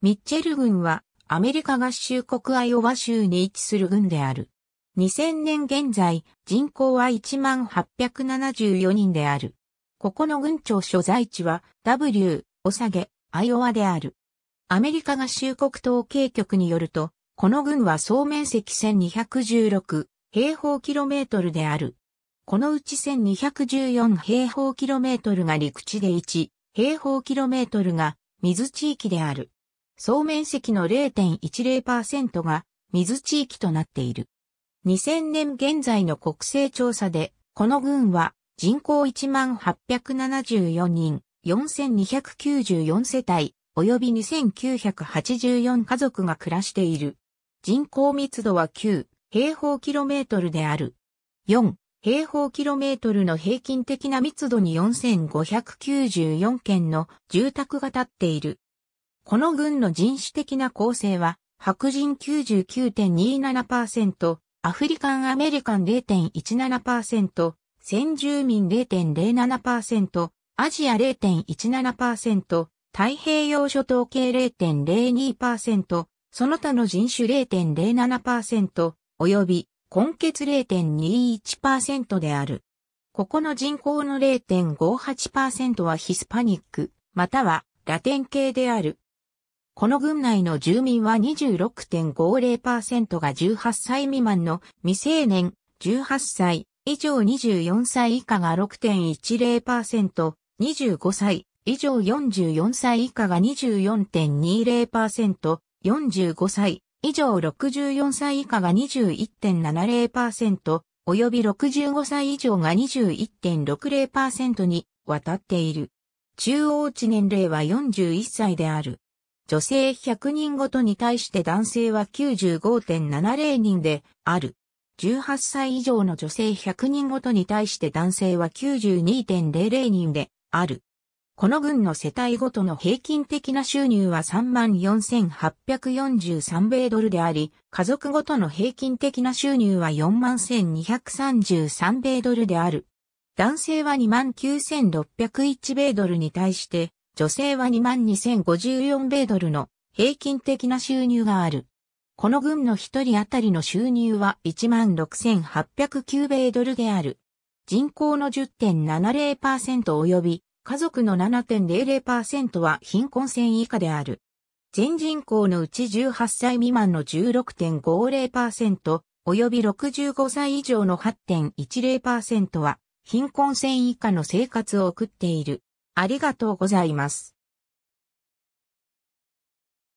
ミッチェル郡はアメリカ合衆国アイオワ州に位置する郡である。2000年現在人口は1874人である。ここの郡庁所在地は W、おさげ、アイオワである。アメリカ合衆国統計局によると、この郡は総面積1216平方キロメートルである。このうち1214平方キロメートルが陸地で1平方キロメートルが水地域である。総面積の0.10%が水地域となっている。2000年現在の国勢調査で、この郡は人口1874人、4294世帯、及び2984家族が暮らしている。人口密度は9平方キロメートルである。4平方キロメートルの平均的な密度に4594件の住宅が建っている。この郡の人種的な構成は、白人99.27%、アフリカンアメリカン0.17%、先住民0.07%、アジア0.17%、太平洋諸島系0.02%、その他の人種0.07%、及び根血0.21%である。ここの人口の0.58%はヒスパニック、またはラテン系である。この郡内の住民は26.50%が18歳未満の未成年、18歳以上24歳以下が6.10%、25歳以上44歳以下が24.20%、45歳以上64歳以下が21.70%、及び65歳以上が21.60%に渡っている。中央値年齢は41歳である。女性100人ごとに対して男性は95.70人である。18歳以上の女性100人ごとに対して男性は92.00人である。この郡の世帯ごとの平均的な収入は34,843米ドルであり、家族ごとの平均的な収入は41,233米ドルである。男性は29,601米ドルに対して、女性は22,054米ドルの平均的な収入がある。この軍の一人当たりの収入は16,809米ドルである。人口の10.70%及び家族の7.00%は貧困線以下である。全人口のうち18歳未満の16.50%及び65歳以上の8.10%は貧困線以下の生活を送っている。ありがとうございます。